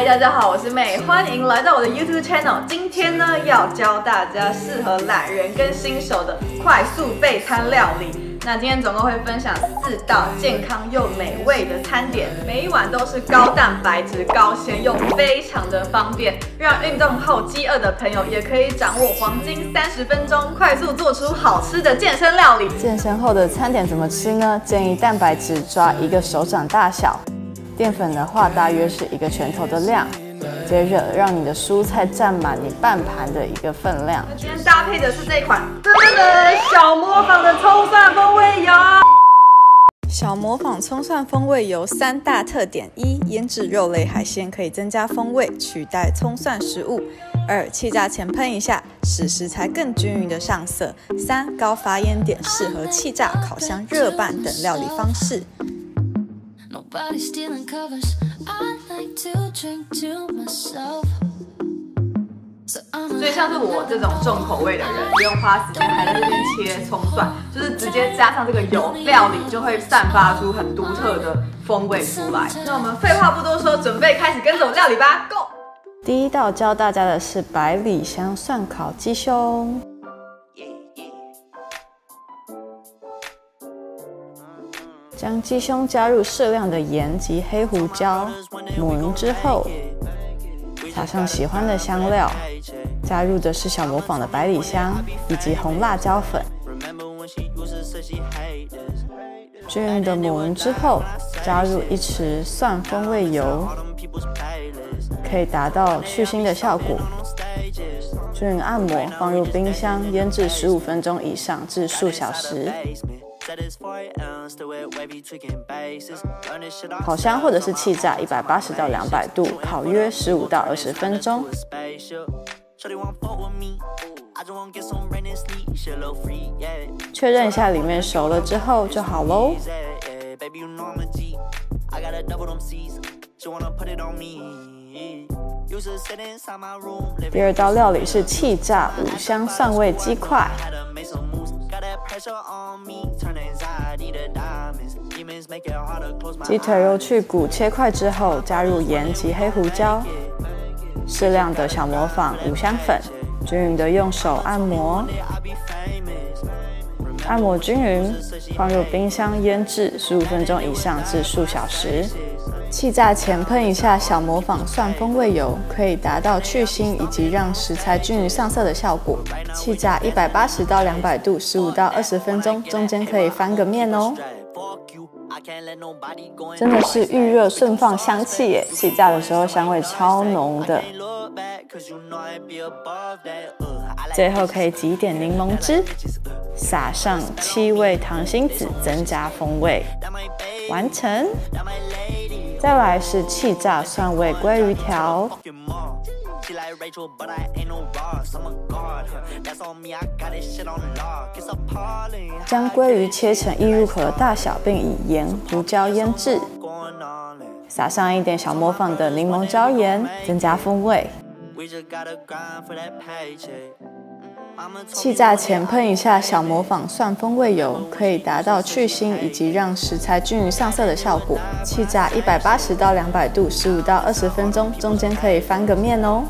嗨，大家好，我是美，欢迎来到我的 YouTube channel。今天呢，要教大家适合懒人跟新手的快速备餐料理。那今天总共会分享四道健康又美味的餐点，每一碗都是高蛋白质、高纤，又非常的方便，让运动后饥饿的朋友也可以掌握黄金三十分钟，快速做出好吃的健身料理。健身后的餐点怎么吃呢？建议蛋白质抓一个手掌大小。淀粉的话，大约是一个拳头的量。接着让你的蔬菜占满你半盘的一个分量。今天搭配的是这款噔噔噔小磨坊的葱蒜风味油。小磨坊葱蒜风味油三大特点：一、腌制肉类海鲜可以增加风味，取代葱蒜食物；二、气炸前喷一下，使食材更均匀的上色；三、高发烟点，适合气炸、烤箱、热拌等料理方式。所以像是我这种重口味的人，不用花时间还在这边切葱蒜，就是直接加上这个油，料理就会散发出很独特的风味出来。那我们废话不多说，准备开始跟着我料理吧，Go！第一道教大家的是百里香蒜烤鸡胸。将鸡胸加入适量的盐及黑胡椒，抹匀之后，撒上喜欢的香料，加入的是小模仿的百里香以及红辣椒粉，均匀的抹匀之后，加入一匙蒜风味油，可以达到去腥的效果。均匀按摩，放入冰箱腌制十五分钟以上至数小时。烤箱或者是气炸，一百八十到两百度，烤约十五到二十分钟。确认一下里面熟了之后就好喽。第二道料理是气炸五香蒜味鸡块。鸡腿肉去骨切块之后，加入盐及黑胡椒，适量的小磨坊五香粉，均匀的用手按摩，按摩均匀，放入冰箱腌制十五分钟以上至数小时。气炸前喷一下小模仿蒜风味油，可以达到去腥以及让食材均匀上色的效果。气炸一百八十到两百度，十五到二十分钟，中间可以翻个面哦。真的是预热盛放香气耶！气炸的时候香味超浓的。最后可以挤一点柠檬汁，撒上七味糖心子，增加风味。完成。再来是气炸蒜味鲑鱼条，将鲑鱼切成易入口的大小，并以盐、胡椒腌制，撒上一点小模仿的柠檬椒盐，增加风味。气炸前喷一下小模仿蒜风味油，可以达到去腥以及让食材均匀上色的效果。气炸一百八十到两百度，十五到二十分钟，中间可以翻个面哦。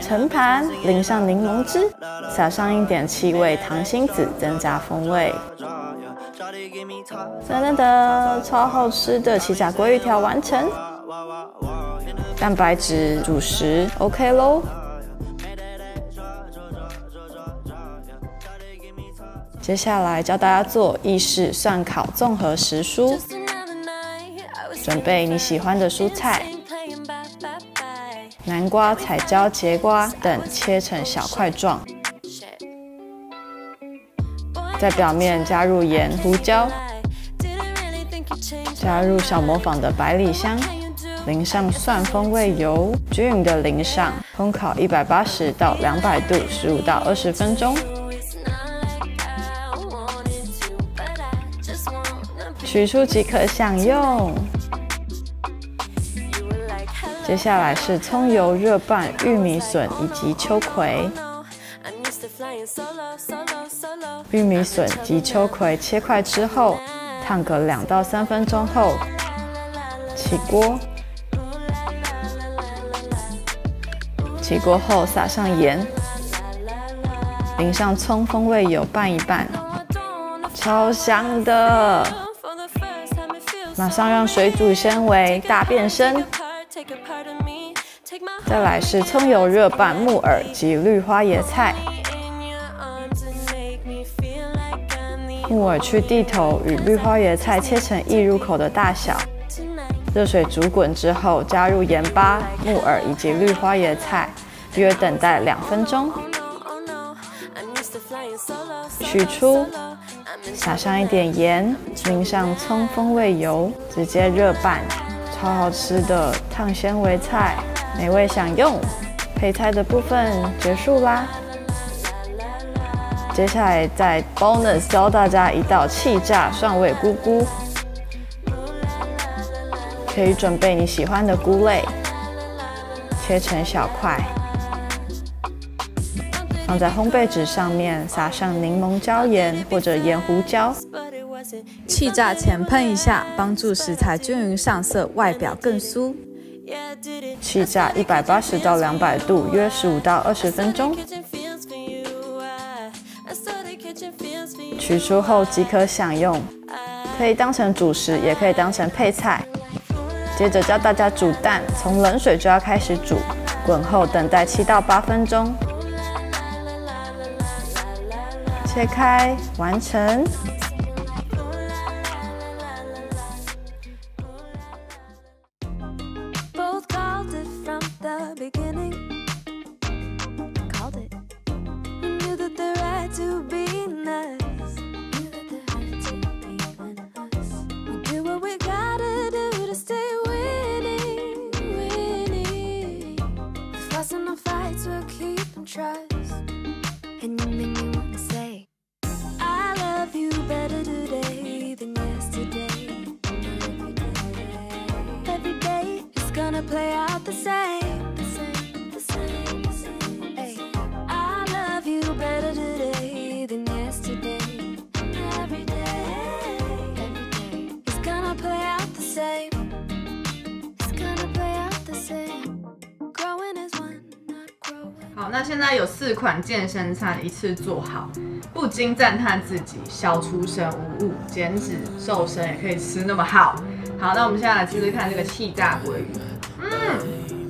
盛盘，淋上柠檬汁，撒上一点气味糖心子，增加风味。噔噔噔，超好吃的气炸鲑鱼条完成。蛋白质主食，OK 喽。接下来教大家做意式蒜烤综合食蔬。准备你喜欢的蔬菜，南瓜、彩椒、节瓜等切成小块状，在表面加入盐、胡椒，加入小模仿的百里香。淋上蒜风味油，均匀的淋上，烘烤一百八十到两百度，十五到二十分钟。取出即可享用。接下来是葱油热拌玉米笋以及秋葵。玉米笋及秋葵切块之后。烫个两到三分钟后，起锅。起锅后撒上盐，淋上葱风味油拌一拌，超香的！马上让水煮纤维大变身。再来是葱油热拌木耳及绿花椰菜。木耳去蒂头，与绿花椰菜切成易入口的大小。热水煮滚之后，加入盐巴、木耳以及绿花椰菜，约等待两分钟。取出，撒上一点盐，淋上葱风味油，直接热拌，超好吃的烫纤维菜，美味享用。配菜的部分结束啦。接下来再 bonus 教大家一道气炸蒜味菇菇，可以准备你喜欢的菇类，切成小块，放在烘焙纸上面，撒上柠檬椒盐或者盐胡椒。气炸前喷一下，帮助食材均匀上色，外表更酥。气炸一百八十到两百度，约十五到二十分钟。取出后即可享用，可以当成主食，也可以当成配菜。接着教大家煮蛋，从冷水就要开始煮，滚后等待七到八分钟。切开，完成。好，那现在有四款健身餐一次做好，不禁赞叹自己小厨神无误，减脂瘦身也可以吃那么好。好，那我们现在来试试看这个气炸鲑鱼。嗯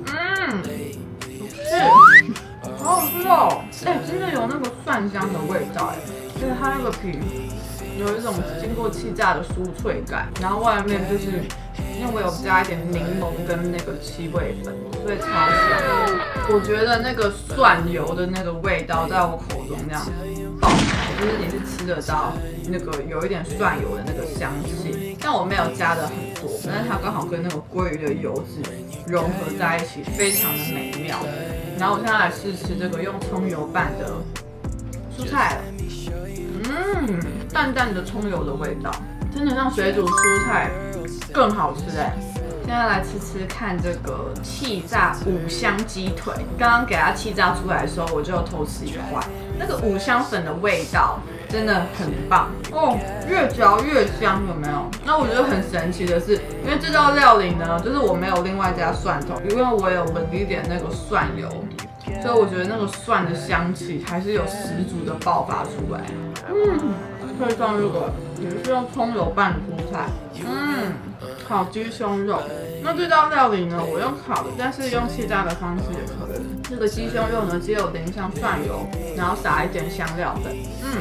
嗯，是，好好吃哦！哎，真的有那个蒜香的味道哎，就是它那个皮有一种经过气炸的酥脆感，然后外面就是。因为我有加一点柠檬跟那个七味粉，所以超香。我觉得那个蒜油的那个味道在我口中那样爆开，就是你是吃得到那个有一点蒜油的那个香气。但我没有加的很多，但是它刚好跟那个鲑鱼的油脂融合在一起，非常的美妙。然后我现在来试吃这个用葱油拌的蔬菜，嗯，淡淡的葱油的味道，真的像水煮蔬菜。更好吃哎！现在来吃吃看这个气炸五香鸡腿。刚刚给它气炸出来的时候，我就偷吃一块，那个五香粉的味道真的很棒哦，越嚼越香，有没有？那我觉得很神奇的是，因为这道料理呢，就是我没有另外加蒜头，因为我有闻一点那个蒜油，所以我觉得那个蒜的香气还是有十足的爆发出来。嗯，配上这个也是用葱油拌的蔬菜，嗯。烤鸡胸肉，那这道料理呢？我用烤的，但是用气炸的方式也可以。这个鸡胸肉呢，只有淋上蒜油，然后撒一点香料粉。嗯，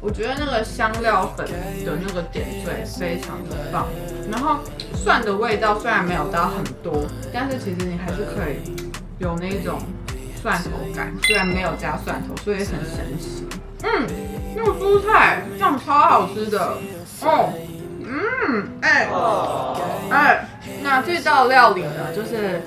我觉得那个香料粉的那个点缀非常的棒。然后蒜的味道虽然没有到很多，但是其实你还是可以有那种蒜头感，虽然没有加蒜头，所以很神奇。嗯，那个蔬菜这样超好吃的哦。嗯，哎，哎，那这道料理呢，就是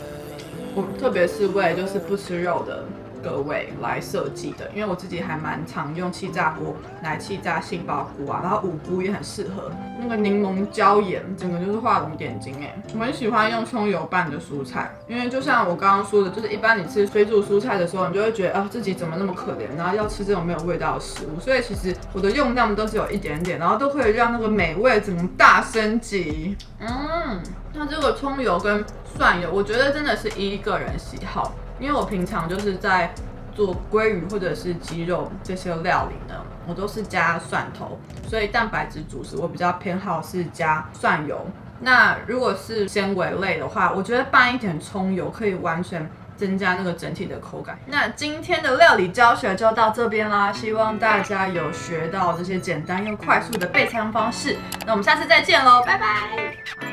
我特别是为就是不吃肉的各位来设计的，因为我自己还蛮常用气炸锅来气炸杏鲍菇啊，然后五菇也很适合。那个柠檬椒盐，整个就是画龙点睛哎！我很喜欢用葱油拌的蔬菜，因为就像我刚刚说的，就是一般你吃水煮蔬菜的时候，你就会觉得啊自己怎么那么可怜，然后要吃这种没有味道的食物。所以其实我的用量都是有一点点，然后都可以让那个美味怎么大升级。嗯，那这个葱油跟蒜油，我觉得真的是依个人喜好，因为我平常就是在做鲑鱼或者是鸡肉这些料理呢，我都是加蒜头，所以蛋白质主食我比较偏好是加蒜油。那如果是纤维类的话，我觉得拌一点葱油可以完全增加那个整体的口感。那今天的料理教学就到这边啦，希望大家有学到这些简单又快速的备餐方式。那我们下次再见喽，拜拜。